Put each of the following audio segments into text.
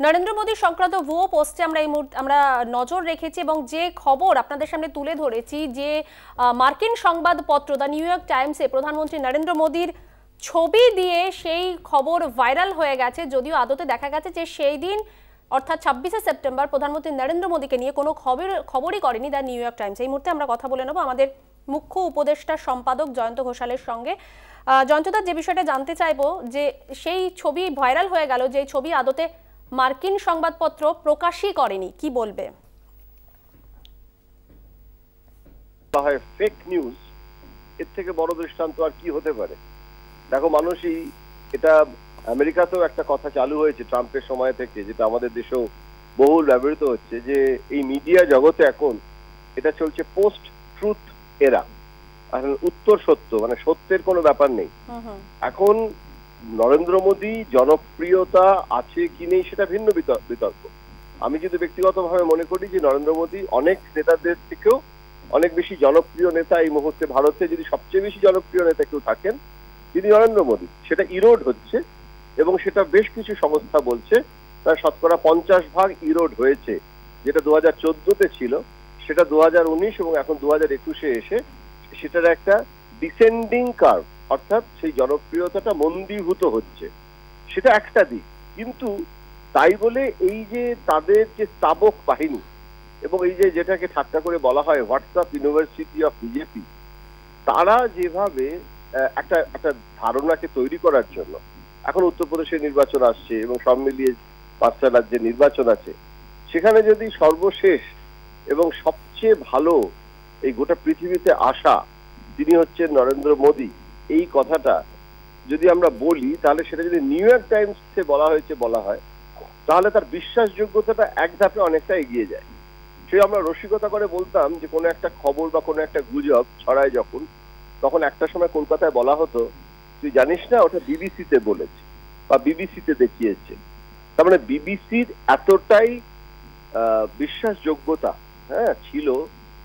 নরেন্দ্র মোদী সংক্রান্ত ভুয়ো পোস্টে আমরা এই মুহূর্তে আমরা নজর রেখেছি এবং যে খবর আপনাদের সামনে তুলে ধরেছি যে মার্কিন সংবাদপত্র দ্য নিউ ইয়র্ক টাইমসে প্রধানমন্ত্রী নরেন্দ্র মোদীর ছবি দিয়ে সেই খবর ভাইরাল হয়ে গেছে। যদিও আদতে দেখা গেছে যে সেই দিন অর্থাৎ ছাব্বিশে সেপ্টেম্বর প্রধানমন্ত্রী নরেন্দ্র মোদীকে নিয়ে কোনো খবর খবরই করেনি দ্য নিউ ইয়র্ক টাইমস। এই মুহূর্তে আমরা কথা বলে নেব আমাদের মুখ্য উপদেষ্টা সম্পাদক জয়ন্ত ঘোষালের সঙ্গে। আহ, জয়ন্তদা যে বিষয়টা জানতে চাইব যে সেই ছবি ভাইরাল হয়ে গেল যে ছবি আদতে মার্কিন সংবাদপত্র প্রকাশই করেনি কি বলবে? হয় ফেক নিউজ এর থেকে বড় দৃষ্টান্ত আর কি হতে পারে? দেখো মানুষই এটা আমেরিকাতেও একটা কথা চালু হয়েছে ট্রাম্পের সময় থেকে যেটা আমাদের দেশেও বহুল ব্যবহৃত হচ্ছে যে এই মিডিয়া জগতে এখন এটা চলছে পোস্ট ট্রুথ এরা উত্তর সত্য মানে সত্যের কোনো ব্যাপার নেই। এখন নরেন্দ্র মোদী জনপ্রিয়তা আছে কি নেই সেটা ভিন্ন বিতর্ক। আমি যদি ব্যক্তিগতভাবে মনে করি যে নরেন্দ্র মোদী অনেক নেতাদের থেকেও অনেক বেশি জনপ্রিয় নেতা এই মুহূর্তে ভারতে, যদি সবচেয়ে বেশি জনপ্রিয় নেতা কেউ থাকেন, তিনি নরেন্দ্র মোদী। সেটা ইরোড হচ্ছে এবং সেটা বেশ কিছু সংস্থা বলছে। তার শতকরা পঞ্চাশ ভাগ ইরোড হয়েছে, যেটা দু হাজার চোদ্দতে ছিল। সেটা দু হাজার উনিশ এবং এখন দু হাজার একুশে এসে সেটার একটা ডিসেন্ডিং কার্ভ অর্থাৎ সেই জনপ্রিয়তাটা মন্দীভূত হচ্ছে। সেটা একটা দিক। কিন্তু তাই বলে এই যে তাদের যে স্তাবক বাহিনী এবং এই যে যেটাকে ঠাট্টা করে বলা হয় হোয়াটসঅ্যাপ ইউনিভার্সিটি অফ বিজেপি, তারা যেভাবে একটা একটা ধারণাকে তৈরি করার জন্য, এখন উত্তরপ্রদেশের নির্বাচন আসছে এবং সব মিলিয়ে পাঁচটা রাজ্যের নির্বাচন আছে, সেখানে যদি সর্বশেষ এবং সবচেয়ে ভালো এই গোটা পৃথিবীতে আসা, তিনি হচ্ছেন নরেন্দ্র মোদী এই কথাটা যদি আমরা বলি, তাহলে সেটা যদি নিউ ইয়র্ক টাইমসে বলা হয়েছে, বলা হয়, তাহলে তার বিশ্বাসযোগ্যতাটা এক ধাপে অনেকটা এগিয়ে যায়। সে আমরা রসিকতা করে বলতাম যে, কোনো একটা খবর বা কোনো একটা গুজব ছড়ায় যখন, তখন একটা সময় কলকাতায় বলা হতো, তুই জানিস না, ওটা বিবিসিতে বলেছে বা বিবিসিতে দেখিয়েছে। তার মানে বিবিসির এতটাই বিশ্বাসযোগ্যতা হ্যাঁ ছিল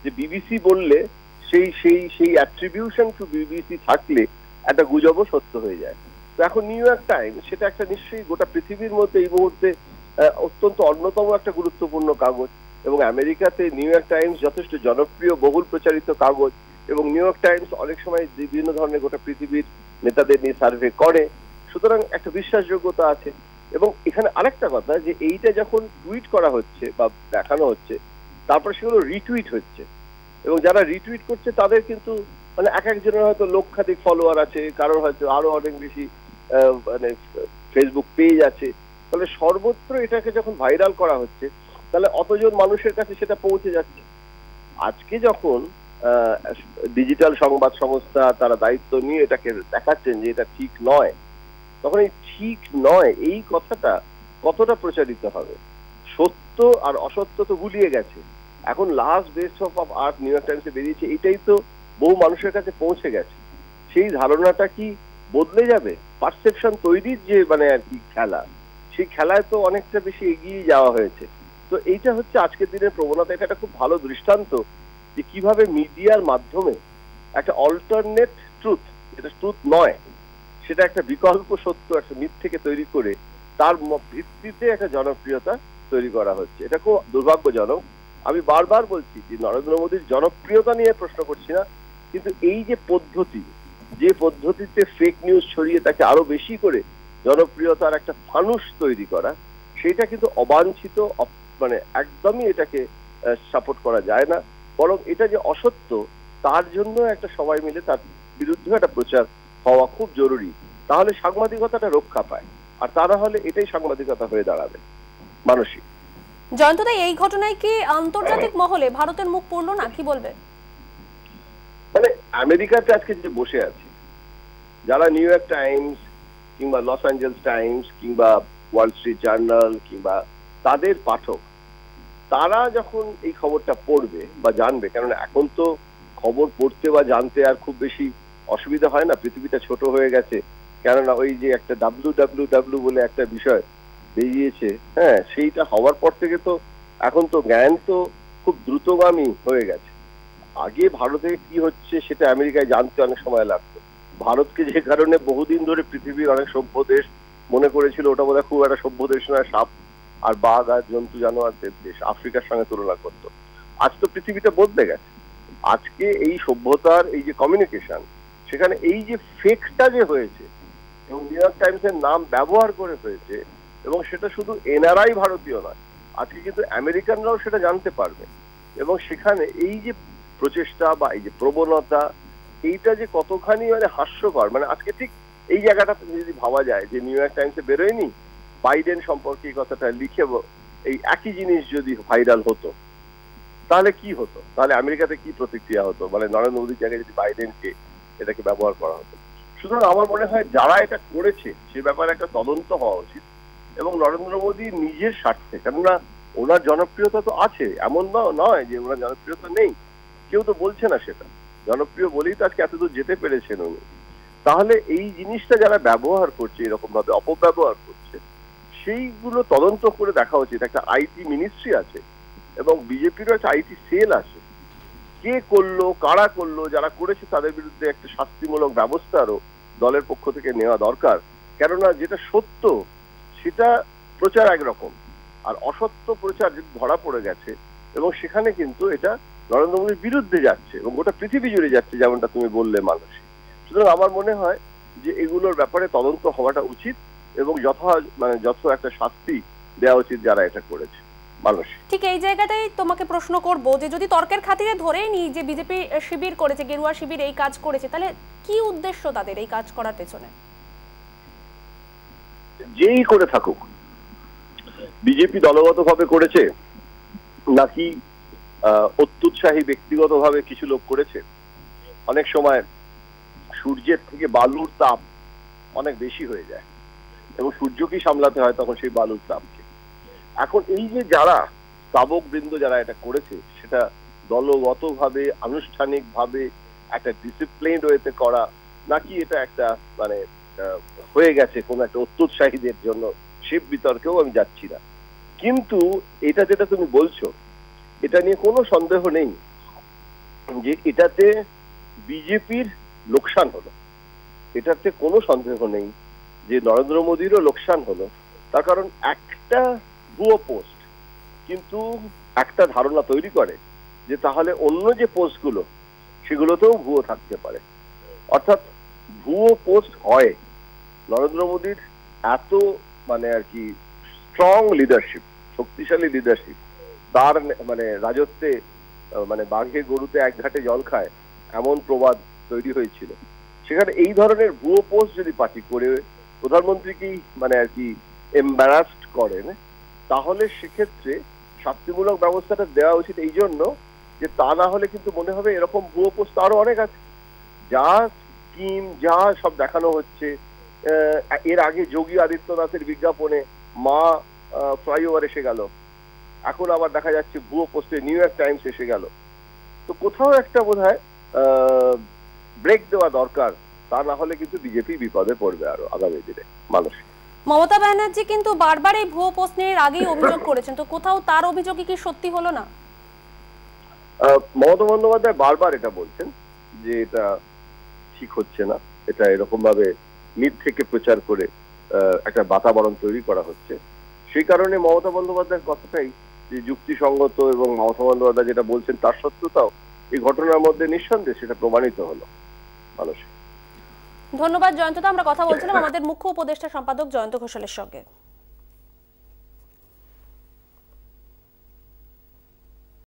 যে বিবিসি বললে সেই সেই সেই অ্যাট্রিবিউশন টু বিবিসি থাকলে একটা গুজবও সত্য হয়ে যায়। তো এখন নিউ ইয়র্ক টাইম সেটা একটা নিশ্চয়ই গোটা পৃথিবীর মধ্যে এই মুহূর্তে অত্যন্ত অন্যতম একটা গুরুত্বপূর্ণ কাগজ এবং আমেরিকাতে নিউ ইয়র্ক টাইমস যথেষ্ট জনপ্রিয়, বহুল প্রচারিত কাগজ এবং নিউ ইয়র্ক টাইমস অনেক সময় বিভিন্ন ধরনের গোটা পৃথিবীর নেতাদের নিয়ে সার্ভে করে। সুতরাং একটা বিশ্বাসযোগ্যতা আছে এবং এখানে আরেকটা কথা যে এইটা যখন টুইট করা হচ্ছে বা দেখানো হচ্ছে, তারপর সেগুলো রিটুইট হচ্ছে। এবং যারা রিটুইট করছে, তাদের কিন্তু মানে এক একজনের হয়তো লক্ষাধিক ফলোয়ার আছে, কারোর হয়তো আরও অনেক বেশি মানে ফেসবুক পেজ আছে। তাহলে সর্বত্র এটাকে যখন ভাইরাল করা হচ্ছে, তাহলে অতজন মানুষের কাছে সেটা পৌঁছে যাচ্ছে। আজকে যখন ডিজিটাল সংবাদ সংস্থা তারা দায়িত্ব নিয়ে এটাকে দেখাচ্ছেন যে এটা ঠিক নয়, তখন এই ঠিক নয়, এই কথাটা কতটা প্রচারিত হবে? সত্য আর অসত্য তো গুলিয়ে গেছে। এখন last best of of art New York টাইমসে বেরিয়েছে, এটাই তো বহু মানুষের কাছে পৌঁছে গেছে। সেই ধারণাটা কি বদলে যাবে? পারসেপশন তৈরির যে মানে আর কি খেলা, সেই খেলায় তো অনেকটা বেশি এগিয়ে যাওয়া হয়েছে। তো এইটা হচ্ছে আজকের দিনের প্রবণতা, এটা খুব ভালো দৃষ্টান্ত যে কীভাবে মিডিয়ার মাধ্যমে একটা অল্টারনেট ট্রুথ যেটা ট্রুথ নয়, সেটা একটা বিকল্প সত্য, একটা মিথ থেকে তৈরি করে তার ভিত্তিতে একটা জনপ্রিয়তা তৈরি করা হচ্ছে। এটা খুব দুর্ভাগ্যজনক। আমি বারবার বলছি যে নরেন্দ্র মোদীর জনপ্রিয়তা নিয়ে প্রশ্ন করছি না, কিন্তু এই যে পদ্ধতি, যে পদ্ধতিতে ফেক নিউজ ছড়িয়ে তাকে আরও বেশি করে জনপ্রিয়তার একটা ফানুষ তৈরি করা, সেটা কিন্তু অবাঞ্ছিত মানে একদমই এটাকে সাপোর্ট করা যায় না। বরং এটা যে অসত্য, তার জন্য একটা সবাই মিলে তার বিরুদ্ধে একটা প্রচার হওয়া খুব জরুরি। তাহলে সাংবাদিকতাটা রক্ষা পায়। আর তা না হলে এটাই সাংবাদিকতা হয়ে দাঁড়াবে, মানসিক। জয়ন্তদা, এই ঘটনায় কি আন্তর্জাতিক মহলে ভারতের মুখ পড়ল না? কি বলবে? মানে আমেরিকাতে আজকে যে বসে আছে। যারা নিউ ইয়র্ক টাইমস কিংবা লস অ্যাঞ্জেলস টাইমস কিংবা ওয়াল স্ট্রিট জার্নাল কিংবা তাদের পাঠক, তারা যখন এই খবরটা পড়বে বা জানবে, কেননা এখন তো খবর পড়তে বা জানতে আর খুব বেশি অসুবিধা হয় না, পৃথিবীটা ছোট হয়ে গেছে। কেননা ওই যে একটা ডাব্লিউ ডাব্লিউ ডাব্লিউ বলে একটা বিষয় বেরিয়েছে। হ্যাঁ সেইটা হওয়ার পর থেকে তো এখন তো জ্ঞান তো খুব দ্রুতগামী হয়ে গেছে। আগে ভারতে কি হচ্ছে সেটা আমেরিকায় জানতে অনেক সময় লাগতো। ভারতকে যে কারণে বহুদিন ধরে পৃথিবীর অনেক সভ্য দেশ মনে করেছিল ওটা বোধহয় খুব একটা সভ্য দেশ নয়, সাপ আর বাঘ আর জন্তু জানোয়ারদের দেশ আফ্রিকার সঙ্গে তুলনা করতো। আজ তো পৃথিবীটা বদলে গেছে। আজকে এই সভ্যতার এই যে কমিউনিকেশন সেখানে এই যে ফেকটা যে হয়েছে, এবং নিউ ইয়র্ক টাইমস এর নাম ব্যবহার করে হয়েছে এবং সেটা শুধু এনআরআই ভারতীয় নয়, আজকে কিন্তু আমেরিকানরাও সেটা জানতে পারবে। এবং সেখানে এই যে প্রচেষ্টা বা এই যে প্রবণতা, এইটা যে কতখানি মানে হাস্যকর মানে আজকে ঠিক এই জায়গাটা যদি ভাবা যায় যে নিউ ইয়র্ক টাইমসে বেরোয়নি, বাইডেন সম্পর্কে এই কথাটা লিখে এই একই জিনিস যদি ভাইরাল হতো, তাহলে কি হতো? তাহলে আমেরিকাতে কি প্রতিক্রিয়া হতো? মানে নরেন্দ্র মোদীর জায়গায় যদি বাইডেনকে এটাকে ব্যবহার করা হতো। সুতরাং আমার মনে হয় যারা এটা করেছে, সে ব্যাপারে একটা তদন্ত হওয়া উচিত। এবং নরেন্দ্র মোদী নিজের স্বার্থে, কেননা ওনার জনপ্রিয়তা তো আছে, এমন নয় যে ওনার জনপ্রিয়তা নেই, কেউ তো বলছে না সেটা। জনপ্রিয় বলেই তো আজকে এতদূর যেতে পেরেছেন উনি। তাহলে এই জিনিসটা যারা ব্যবহার করছে এরকম ভাবে অপব্যবহার করছে, সেইগুলো তদন্ত করে দেখা উচিত। একটা আইটি মিনিস্ট্রি আছে এবং বিজেপিরও একটা আইটি সেল আছে। কে করল, কারা করল, যারা করেছে তাদের বিরুদ্ধে একটা শাস্তিমূলক ব্যবস্থারও দলের পক্ষ থেকে নেওয়া দরকার। কেননা যেটা সত্য সেটা প্রচার একরকম। আর অসত্য প্রচার যদি ধরা পড়ে গেছে, এবং সেখানে কিন্তু এটা নরেন্দ্র মোদীর বিরুদ্ধে যাচ্ছে, এবং গোটা পৃথিবী জুড়ে যাচ্ছে, যেমনটা তুমি বললে মানুষ সুতরাং আমার মনে হয় যে এগুলোর ব্যাপারে তদন্ত হওয়াটা উচিত, এবং যথা মানে যথ একটা শাস্তি দেওয়া উচিত যারা এটা করেছে ঠিক এই জায়গাটাই তোমাকে প্রশ্ন করব, যে যদি তর্কের খাতিরে ধরেই নিই যে বিজেপি শিবির করেছে, গেরুয়া শিবির এই কাজ করেছে, তাহলে কি উদ্দেশ্য তাদের এই কাজ করার পেছনে? যেই করে থাকুক, বিজেপি দলগতভাবে করেছে নাকি অত্যুৎসাহী ব্যক্তিগতভাবে কিছু লোক করেছে? অনেক সময় সূর্যের থেকে বালুর তাপ অনেক বেশি হয়ে যায় এবং সূর্যকেই সামলাতে হয় তখন সেই বালুর তাপকে। এখন এই যে যারা স্তাবক বৃন্দ যারা এটা করেছে, সেটা দলগতভাবে, আনুষ্ঠানিকভাবে একটা ডিসিপ্লিন ওয়েতে করা নাকি এটা একটা মানে হয়ে গেছে কোন একটা অত্যুৎসাহীদের জন্য সে বিতর্কেও আমি যাচ্ছি না। কিন্তু এটা যেটা তুমি বলছো, এটা নিয়ে কোনো সন্দেহ নেই যে এটাতে বিজেপির লোকসান হলো। এটাতে কোনো সন্দেহ নেই যে নরেন্দ্র মোদীরও লোকসান হলো। তার কারণ একটা ভুয়ো পোস্ট কিন্তু একটা ধারণা তৈরি করে যে তাহলে অন্য যে পোস্টগুলো সেগুলোতেও ভুয়ো থাকতে পারে। অর্থাৎ ভুয়ো পোস্ট হয়, নরেন্দ্র মোদীর এত মানে আর কি স্ট্রং লিডারশিপ শক্তিশালী লিডারশিপ তার মানে রাজত্বে মানে বাঘে গরুতে এক ঘাটে জল খায়, এমন প্রবাদ তৈরি হয়েছিল। সেখানে এই ধরনের ভুয়ো পোস্ট যদি পার্টি করে প্রধানমন্ত্রীকেই মানে আর কি এম্বারাসড করেন? তাহলে সেক্ষেত্রে শাস্তিমূলক ব্যবস্থাটা দেওয়া উচিত এই জন্য যে তা না হলে কিন্তু মনে হবে এরকম ভুয়ো পোস্ট আরও অনেক আছে। যা স্কিম যা সব দেখানো হচ্ছে। এর আগে যোগী আদিত্যনাথের বিজ্ঞাপনে মা ফ্লাইওভার এসে গেল। এখন আবার দেখা যাচ্ছে ভুয়ো পোস্টে নিউ ইয়র্ক টাইমস এসে গেল। তো কোথাও একটা বোধ হয় ব্রেক দেওয়া দরকার। তা না হলে কিন্তু বিজেপি বিপদে পড়বে আরও আগামী দিনে মানুষ। মমতা ব্যানার্জি কিন্তু বারবার এই ভুয়ো এর আগেই অভিযোগ করেছেন। তো কোথাও তার অভিযোগই কি সত্যি হলো না? মমতা বন্দ্যোপাধ্যায় বারবার এটা বলছেন যে এটা ঠিক হচ্ছে না। এটা এরকম ভাবে নিজ থেকে প্রচার করে একটা বাতাবরণ তৈরি করা হচ্ছে। সেই কারণে মমতা বন্দ্যোপাধ্যায়ের কথাটাই যে যুক্তিসঙ্গত এবং মমতা বন্দ্যোপাধ্যায় যেটা বলছেন তার সত্যতাও এই ঘটনার মধ্যে নিঃসন্দেহে সেটা প্রমাণিত হলো মানুষ ধন্যবাদ জয়ন্তদা, আমরা কথা বলছিলাম আমাদের মুখ্য উপদেষ্টা সম্পাদক জয়ন্ত ঘোষালের সঙ্গে।